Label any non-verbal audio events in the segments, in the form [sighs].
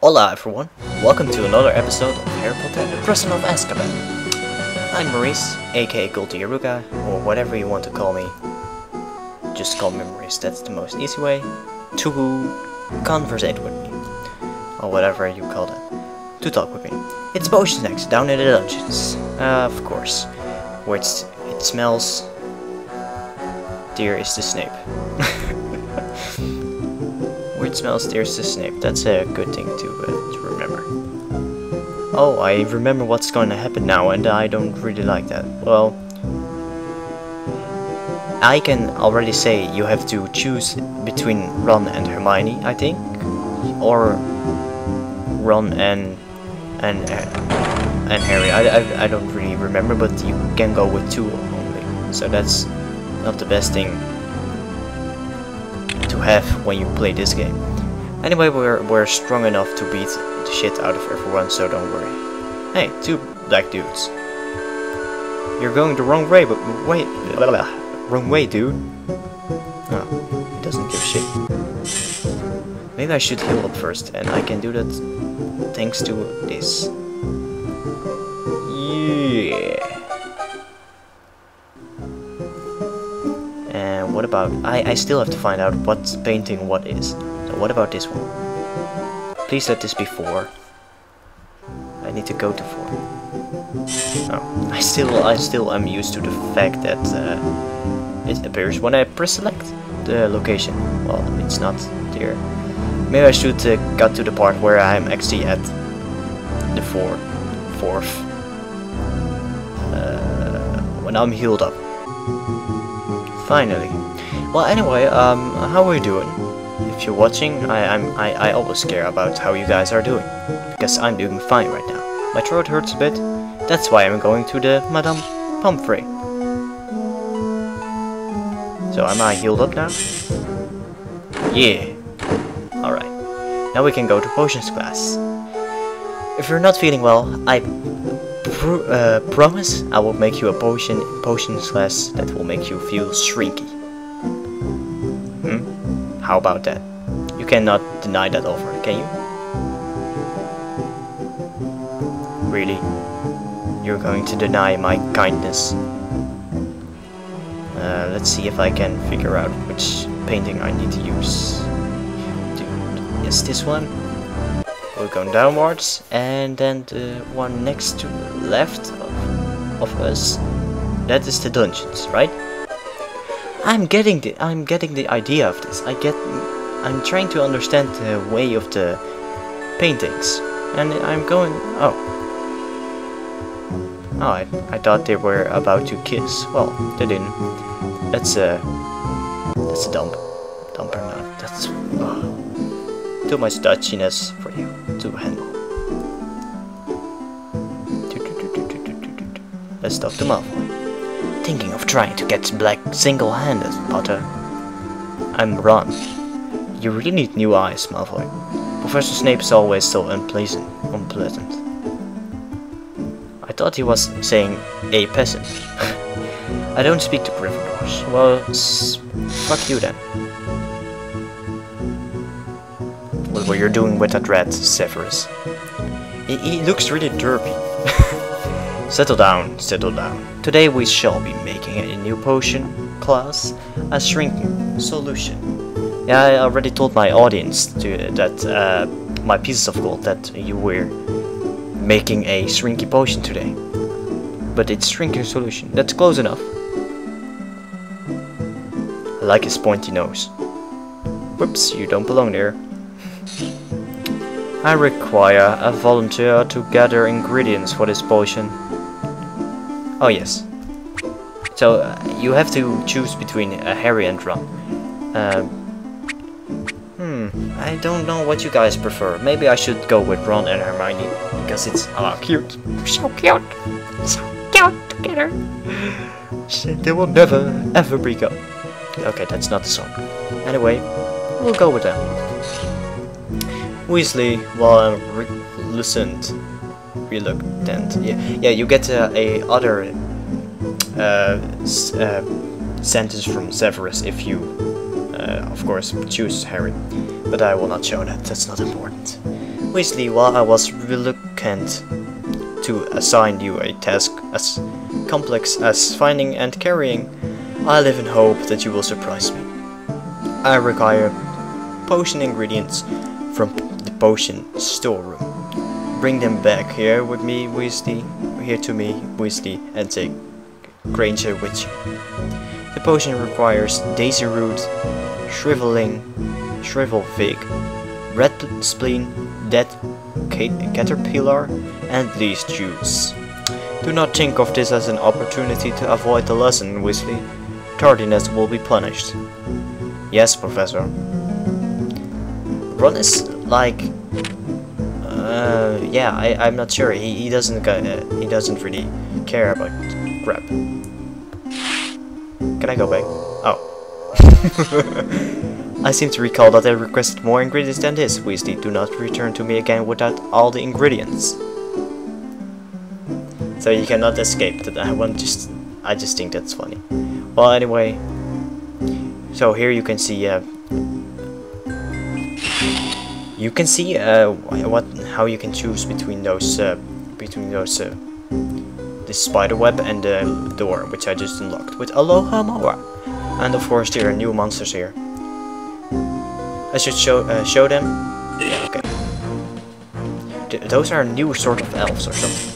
Hola everyone, welcome to another episode of Harry Potter and the Prisoner of Azkaban. I'm Maurice, aka GoldDiaruga, or whatever you want to call me. Just call me Maurice, that's the most easy way to conversate with me. Or whatever you call that. To talk with me. It's Potion Snacks down in the dungeons. Uh, of course. Where it smells... Dear is the Snape. [laughs] It smells, there's the Snape. That's a good thing to, uh, to remember. Oh, I remember what's going to happen now, and I don't really like that. Well, I can already say you have to choose between Ron and Hermione, I think, or Ron and and uh, and Harry. I, I, I don't really remember, but you can go with two only. So that's not the best thing have when you play this game. Anyway, we're we're strong enough to beat the shit out of everyone, so don't worry. Hey, two black dudes. You're going the wrong way, but wait, blah, blah, wrong way, dude. Oh, he doesn't give shit. Maybe I should heal up first, and I can do that thanks to this. About... I, I still have to find out what painting what is. So what about this one? Please let this be 4. I need to go to 4. Oh, [laughs] I still I still am used to the fact that uh, it appears when I press select the location. Well, it's not there. Maybe I should uh, got to the part where I'm actually at the four, fourth. Uh, when I'm healed up. Finally. Well, anyway, um, how are you doing? If you're watching, I, I'm I, I always care about how you guys are doing, because I'm doing fine right now. My throat hurts a bit. That's why I'm going to the Madame Pomfrey. So am I healed up now? Yeah. Alright. Now we can go to potions class. If you're not feeling well, I pr uh, promise I will make you a potion potions class that will make you feel shrinky. How about that? You cannot deny that offer, can you? Really? You're going to deny my kindness? Uh, let's see if I can figure out which painting I need to use. Dude, yes, this one. We're going downwards, and then the one next to the left of, of us. That is the dungeons, right? I'm getting the I'm getting the idea of this. I get I'm trying to understand the way of the paintings, and I'm going. Oh, oh, I I thought they were about to kiss. Well, they didn't. That's a that's a dump dumper now. That's oh, too much Dutchiness for you to handle. Let's talk to Malfoy. Thinking of trying to get Black single-handed, Potter. I'm Ron. You really need new eyes, Malfoy. Professor Snape is always so unpleasant. Unpleasant. I thought he was saying a peasant. [laughs] I don't speak to Gryffindors. Well, fuck you then. What were you doing with that rat, Severus? He, he looks really derpy. [laughs] settle down, settle down. Today we shall be making a new potion class, a shrinking solution. Yeah, I already told my audience to, that uh, my pieces of gold that you were making a shrinky potion today. But it's shrinking solution. That's close enough. I like his pointy nose. Whoops, you don't belong there. I require a volunteer to gather ingredients for this potion. Oh yes. So uh, you have to choose between uh, Harry and Ron. Uh, hmm, I don't know what you guys prefer. Maybe I should go with Ron and Hermione because it's ah cute, so cute, so cute together. [laughs] They will never ever break up. Okay, that's not the song. Anyway, we'll go with them. Weasley, while re listened, reluctant. Yeah, yeah. You get uh, a other uh, uh, sentence from Severus if you, uh, of course, choose Harry. But I will not show that. That's not important. Weasley, while I was reluctant to assign you a task as complex as finding and carrying, I live in hope that you will surprise me. I require potion ingredients from the potion storeroom. Bring them back here with me, Weasley. Here to me, Weasley, and take Granger with you. The potion requires Daisy Root, Shriveling, Shrivel Fig, Rat Spleen, Dead Caterpillar, and Leech Juice. Do not think of this as an opportunity to avoid the lesson, Weasley. Tardiness will be punished. Yes, Professor. Ron is like, uh, yeah, I, I'm not sure. He, he doesn't uh, he doesn't really care about crap. Can I go back? Oh. [laughs] I seem to recall that I requested more ingredients than this. Weasley, do not return to me again without all the ingredients. So you cannot escape that. I want just, I just think that's funny. Well, anyway. So here you can see, uh, you can see uh, what how you can choose between those uh, between those uh, the spider web and the door which I just unlocked with Alohomora and of course there are new monsters here I should show uh, show them okay Th those are new sort of elves or something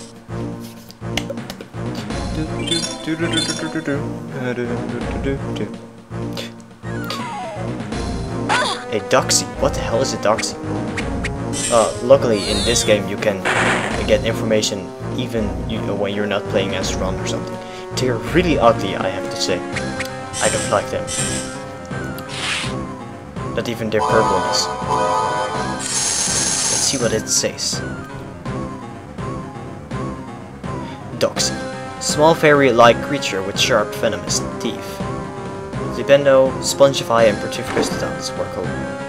a doxy. What the hell is a doxy? Uh, luckily, in this game you can get information even you, when you're not playing as Ron or something. They're really ugly, I have to say. I don't like them. Not even their purpleness. Let's see what it says. Doxy. Small fairy-like creature with sharp venomous teeth. Flipendo, Spongify, and Petrificus Totalus work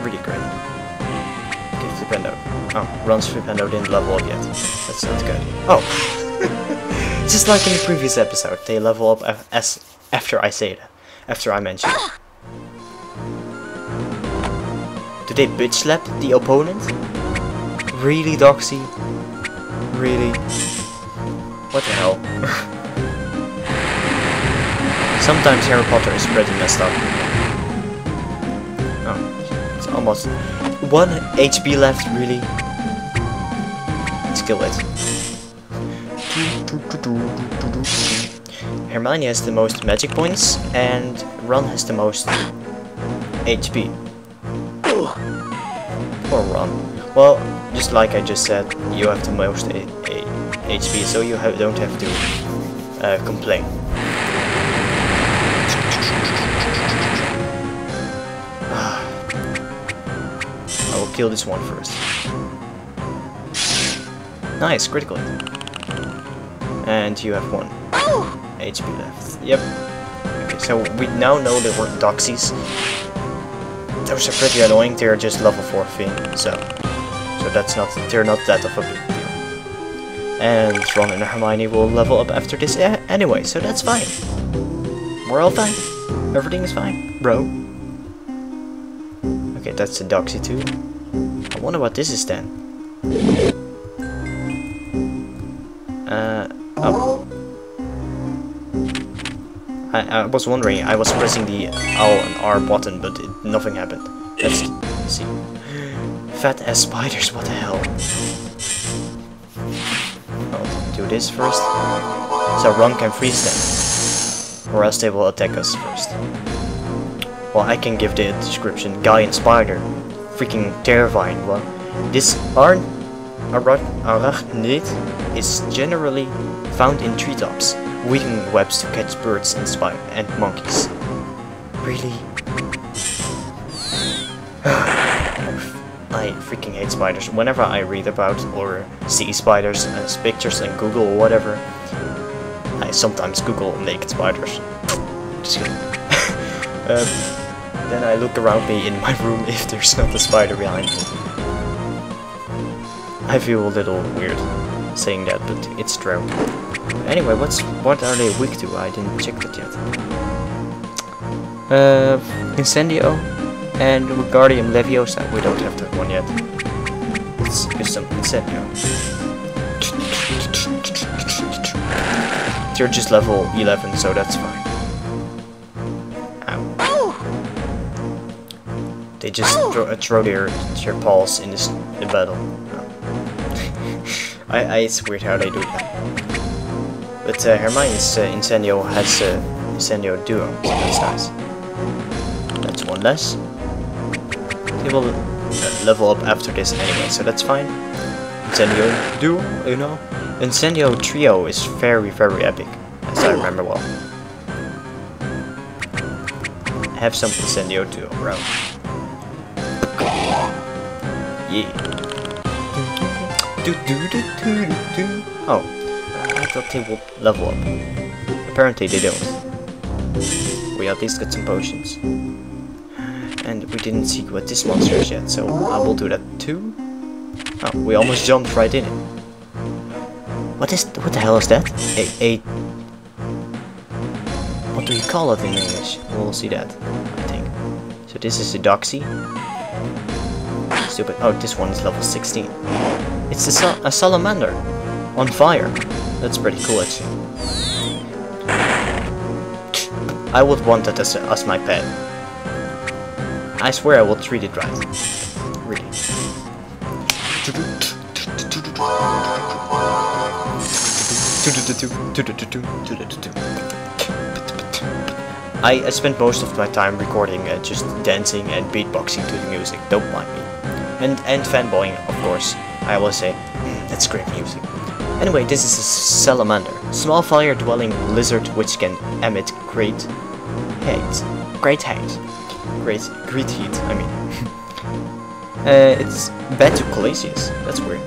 really great. Okay, Flipendo. Oh, Ron's Flipendo didn't level up yet. That's not good. Oh! [laughs] Just like in the previous episode, they level up as after I say it. After I mention it. Do they bitch slap the opponent? Really, Doxy? Really? What the hell? [laughs] Sometimes Harry Potter is pretty messed up. Oh, it's almost one HP left, really. Let's kill it. Hermione has the most magic points, and Ron has the most HP. Poor Ron. Well, just like I just said, you have the most a a HP, so you don't have to uh, complain. Kill this one first. Nice, critical And you have one HP left. Yep. Okay, so we now know that we're Doxies. Those are pretty annoying, they're just level 4 thing, so so that's not they're not that of a big deal. And Ron and Hermione will level up after this anyway, so that's fine. We're all fine. Everything is fine, bro. Okay, that's a Doxy too wonder what this is then. Uh, oh. I, I was wondering, I was pressing the L and R button, but it, nothing happened. Let's see. Fat ass spiders, what the hell? I'll do this first. So Ron can freeze them. Or else they will attack us first. Well, I can give the description, guy and spider freaking terrifying one. This arn arachnid is generally found in treetops, weaving webs to catch birds and, and monkeys. Really? [sighs] I freaking hate spiders. Whenever I read about or see spiders as pictures in Google or whatever, I sometimes Google naked spiders. [laughs] Just kidding. um, [laughs] then I look around me in my room if there's not a spider behind me. I feel a little weird saying that, but it's true. Anyway, what's what are they weak to? I didn't check that yet. Uh, Incendio and Wingardium Leviosa. We don't have that one yet. let's use some incendio. You're just level 11, so that's fine. They just throw, uh, throw their, their paws in this the battle. I, I, it's weird how they do that. But uh, Hermione's uh, Incendio has uh, Incendio Duo, so that's nice. That's one less. They will uh, level up after this anyway, so that's fine. Incendio Duo, you know? Incendio Trio is very, very epic, as I remember well. Have some Incendio Duo, bro. Yeah. Oh, I thought they would level up. Apparently they don't. We at least got some potions. And we didn't see what this monster is yet, so I will do that too. Oh, we almost jumped right in it. What is, what the hell is that? A, a, what do you call it in English? We'll see that, I think. So this is a Doxy. Stupid, oh this one is level 16. It's a, a salamander, on fire. That's pretty cool actually. I would want that as, as my pet. I swear I will treat it right. Really. I, I spent most of my time recording uh, just dancing and beatboxing to the music, don't mind me. And, and fanboying, of course. I will say, that's great music. Anyway, this is a salamander, small fire-dwelling lizard which can emit great heat. Great heat. Great, great heat, I mean. [laughs] uh, it's bad to Glacius, that's weird.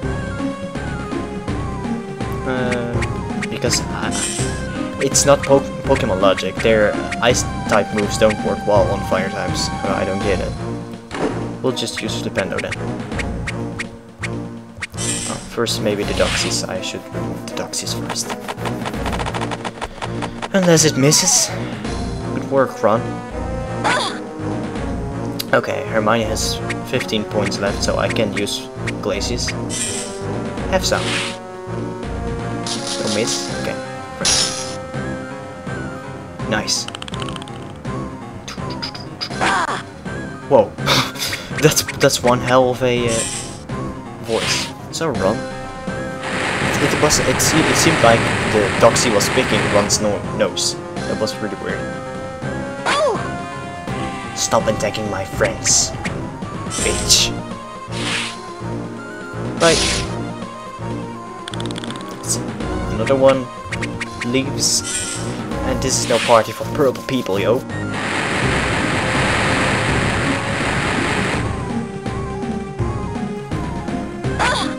Uh, because uh, it's not po Pokemon logic, their ice type moves don't work well on fire types, I don't get it. We'll just use Flipendo then. First maybe the Doxies, I should remove the Doxies first. Unless it misses. Good work, Ron. Okay, Hermione has 15 points left, so I can use Glacius. Have some. No miss? Okay. Nice. Whoa. [laughs] that's that's one hell of a uh, voice. So Ron. It, it was it seemed it seemed like the Doxy was picking Ron's no nose. That was really weird. Stop attacking my friends. Bitch. Right. Another one leaves. And this is no party for purple people, yo.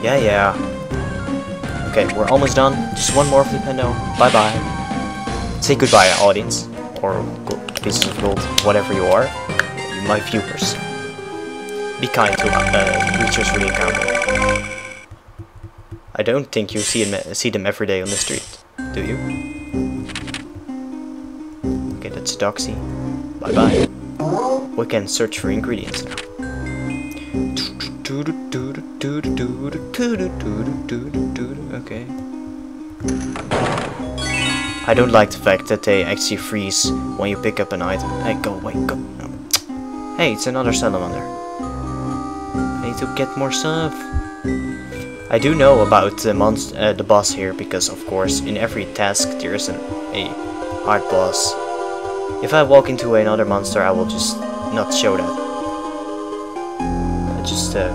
Yeah, yeah. Okay, we're almost done. Just one more Flipendo. Bye-bye. Say goodbye, audience. Or of gold, whatever you are. You my viewers. Be kind to uh, creatures we encounter. I don't think you see see them every day on the street, do you? Okay, that's Doxy. Bye-bye. We can search for ingredients now. Okay. I don't like the fact that they actually freeze when you pick up an item. Hey, go away, go. No. Hey, it's another salamander. I need to get more stuff. I do know about the monster, uh, the boss here, because of course, in every task there is an, a hard boss. If I walk into another monster, I will just not show that. I just, uh,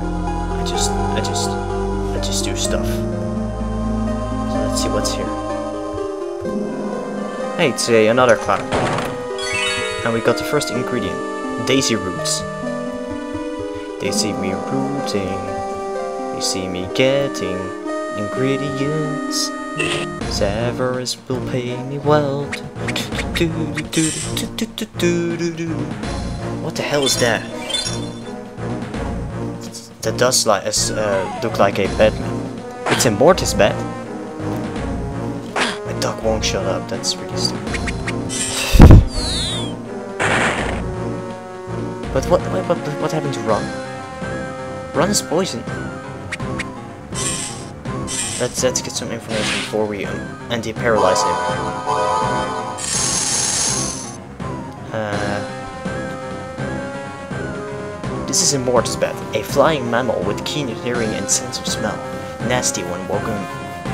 I just, I just, I just do stuff. So let's see what's here. Hey, it's uh, another cloud. And we got the first ingredient, daisy roots. They see me rooting, they see me getting ingredients. Severus will pay me well. What the hell is that? That does like uh, look like a Batman. It's a Mortis bat. My dog won't shut up. That's really stupid. but what, what what what happened to Ron? Ron is poisoned. Let's let's get some information before we um, anti-paralyze him. Uh, this is bat, a flying mammal with keen hearing and sense of smell. Nasty when woken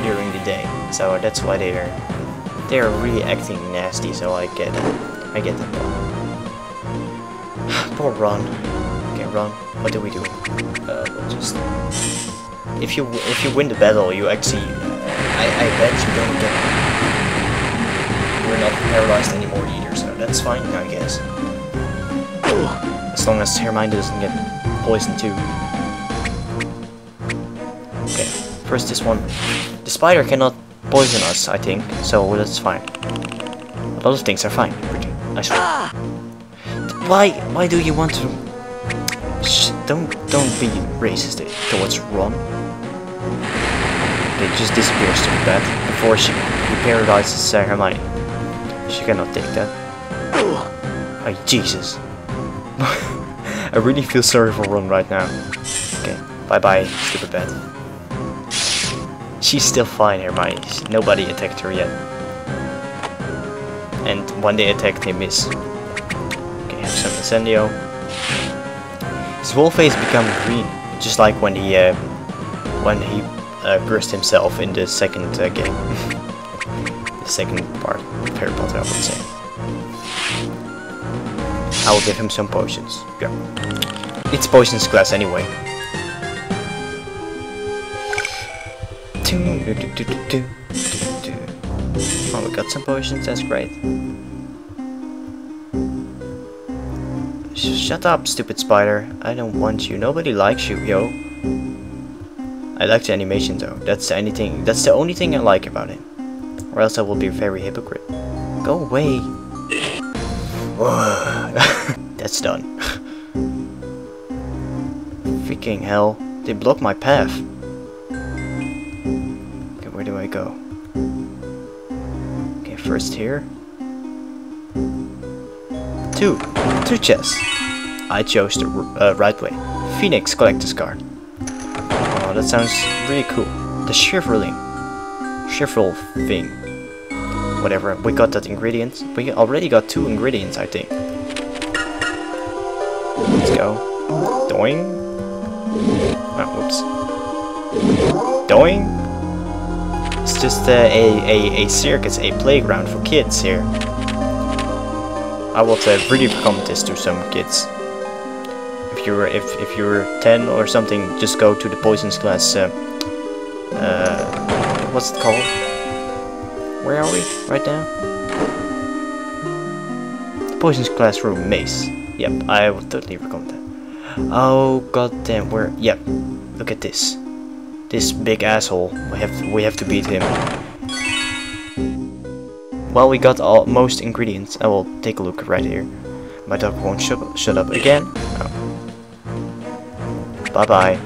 during the day, so that's why they are they are really acting nasty. So I get. I get that. [sighs] Poor Ron. Okay, Ron. What do we do? Uh, we'll just if you if you win the battle, you actually I I bet you don't get you're not paralyzed anymore either. So that's fine, I guess. As long as Hermione doesn't get poisoned too. Okay, first this one. The spider cannot poison us, I think, so that's fine. A lot of things are fine. I swear. Why, why do you want to... Shh, don't, don't be racist towards Ron. It just disappears to bed before she paralyzes Hermione. She cannot take that. Oh, Jesus. [laughs] I really feel sorry for Ron right now. Okay, bye-bye, stupid bed. She's still fine, Hermione. Nobody attacked her yet. And when they attacked, they miss. Okay, have some Incendio. His whole face become green, just like when he uh, when he uh, burst himself in the second uh, game. [laughs] the second part of Harry Potter, I would say. I will give him some potions. Yeah. It's potions class anyway. Oh, we got some potions, that's great. Shut up, stupid spider. I don't want you. Nobody likes you, yo. I like the animation though. That's the anything that's the only thing I like about it. Or else I will be very hypocrite. Go away. That's done. Freaking hell. They blocked my path. Okay, where do I go? Okay, first here. Two. Two chests. I chose the uh, right way. Phoenix Collector's Card. Oh, that sounds really cool. The Shivering. Shivril thing. Whatever, we got that ingredient. We already got two ingredients, I think. Let's. Doing. Oh, whoops. Doing. It's just uh, a, a, a circus, a playground for kids here. I would uh, really recommend this to some kids. If you're if if you're 10 or something, just go to the poisons class. Uh, uh, what's it called? Where are we right now? The poisons classroom maze. Yep, I would totally recommend that. Oh god damn, where? Yep, look at this. This big asshole. We have to, we have to beat him. Well, we got all most ingredients. Oh, I will take a look right here. My dog won't sh shut up again. Oh. Bye bye.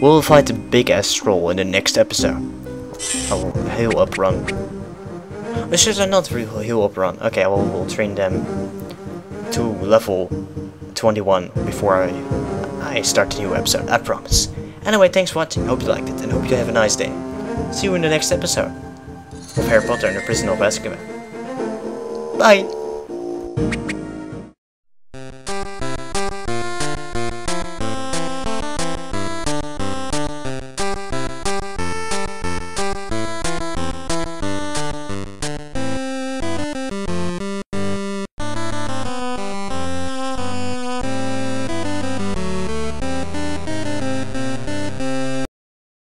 We'll fight the big ass troll in the next episode. I will heal up Ron. Or should I not heal up Ron? Okay, well, we'll train them to level 21 before I, I start the new episode. I promise. Anyway, thanks for watching. Hope you liked it and hope you have a nice day. See you in the next episode of Harry Potter and the Prison of Azkaban. Bye!